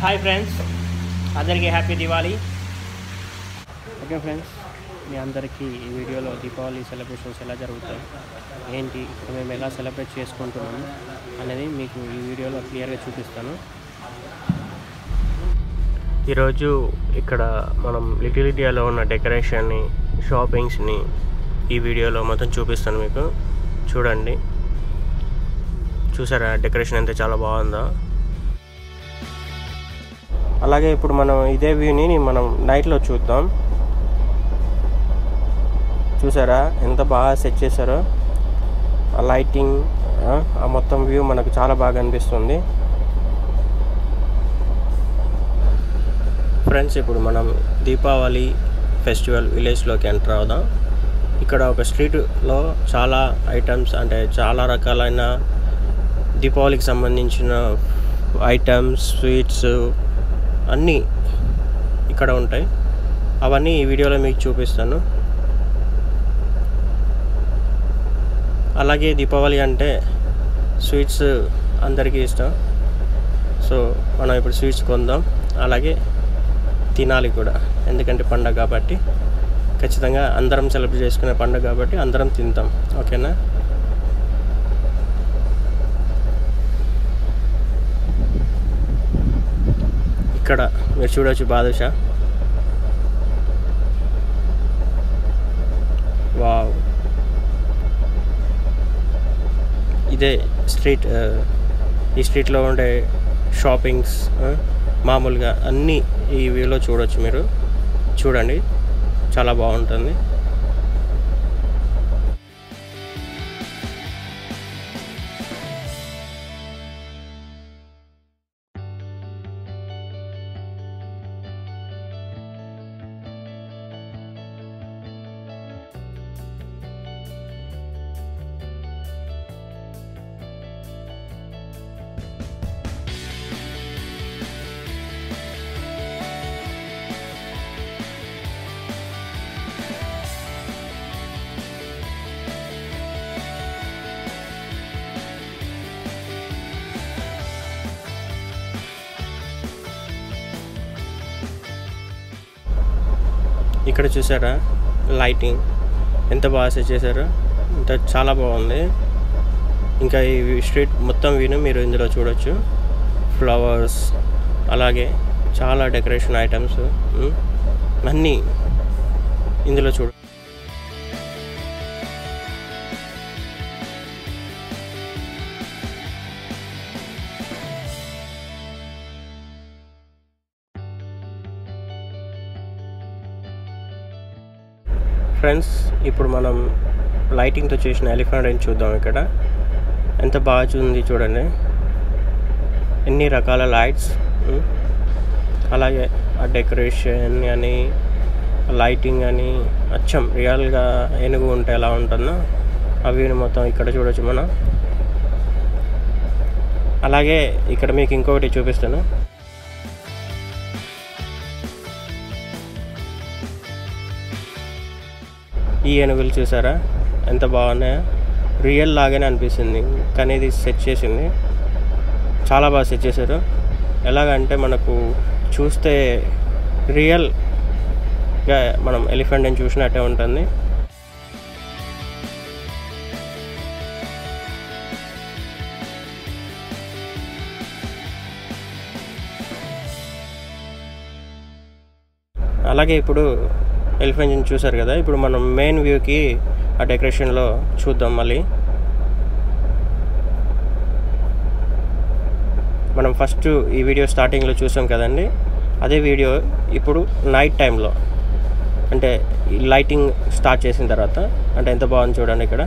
Hi friends అందరికీ happy Diwali okay friends మీ అందరికీ ఈ వీడియోలో దీపావళి సెలబ్రేషన్స్ ఎలా జరుగుతాయి? ఏంటి? మేము ఎలా సెలబ్రేట్ చేసుకుంటున్నాము? అనేది మీకు ఈ వీడియోలో క్లియర్గా చూపిస్తాను. ఈరోజు ఇక్కడ మనం లిటిల్ ఇండియాలో ఉన్న డెకరేషన్ని షాపింగ్స్ని ఈ వీడియోలో మొత్తం చూపిస్తాను మీకు. చూడండి. చూసారా? డెకరేషన్ అయితే చాలా బాగుందా. అలాగే ఇప్పుడు మనం ఇదే వ్యూని మనం నైట్లో చూద్దాం. చూసారా? ఎంత బాగా సెట్ చేశారో? ఆ లైటింగ్ ఆ, మొత్తం వ్యూ మనకు చాలా బాగా అనిపిస్తుంది. ఫ్రెండ్స్ ఇప్పుడు మనం దీపావళి ఫెస్టివల్ విలేజ్లోకి ఎంటర్ అవుదాం. ఇక్కడ ఒక స్ట్రీట్లో చాలా ఐటమ్స్ అంటే చాలా రకాలైన దీపావళికి సంబంధించిన ఐటమ్స్ స్వీట్స్ అన్నీ ఇక్కడ ఉంటాయి. అవన్నీ ఈ వీడియోలో మీకు చూపిస్తాను. అలాగే దీపావళి అంటే స్వీట్స్ అందరికీ ఇష్టం. సో మనం ఇప్పుడు స్వీట్స్ కొందాం. అలాగే తినాలి కూడా. ఎందుకంటే పండగ కాబట్టి. ఖచ్చితంగా అందరం సెలబ్రేట్ చేసుకునే పండుగ కాబట్టి అందరం తింటాం. ఓకేనా? ఇక్కడ మీరు చూడవచ్చు బాదుషా. వావ్. ఇదే స్ట్రీట్ ఈ స్ట్రీట్లో ఉండే షాపింగ్స్ మామూలుగా అన్నీ ఈ వ్యూలో చూడొచ్చు మీరు. చూడండి చాలా బాగుంటుంది. ఇక్కడ చూసారా? లైటింగ్ ఎంత బాగా సెట్ చేశారో? ఇంత చాలా బాగుంది. ఇంకా ఈ స్ట్రీట్ మొత్తం వీను మీరు ఇందులో చూడొచ్చు. ఫ్లవర్స్ అలాగే చాలా డెకరేషన్ ఐటమ్స్ అన్నీ ఇందులో చూడ ఫ్రెండ్స్ ఇప్పుడు మనం లైటింగ్తో చేసిన ఎలిఫెంట్ అని చూద్దాం ఇక్కడ. ఎంత బాగా ఉంది చూడండి. ఎన్ని రకాల లైట్స్ అలాగే ఆ డెకరేషన్ అని లైటింగ్ అని అచ్చం రియల్గా ఏనుగు ఉంటే ఎలా ఉంటుందో అవి మొత్తం ఇక్కడ చూడొచ్చు మనం. అలాగే ఇక్కడ మీకు ఇంకొకటి చూపిస్తాను. ఈ ఏనుగులు చూసారా? ఎంత బాగున్నాయో. రియల్ లాగానే అనిపిస్తుంది. కానీ ఇది సెట్ చేసింది. చాలా బాగా సెట్ చేశారు. ఎలాగంటే మనకు చూస్తే రియల్గా మనం ఎలిఫెంట్ని చూసినట్టే ఉంటుంది. అలాగే ఇప్పుడు ఎలిఫెంట్ని చూసారు కదా ఇప్పుడు మనం మెయిన్ వ్యూకి ఆ డెకరేషన్లో చూద్దాం మళ్ళీ. మనం ఫస్ట్ ఈ వీడియో స్టార్టింగ్లో చూసాం కదండి అదే వీడియో ఇప్పుడు నైట్ టైంలో అంటే ఈ లైటింగ్ స్టార్ట్ చేసిన తర్వాత అంటే ఎంత బాగుంది చూడండి ఇక్కడ.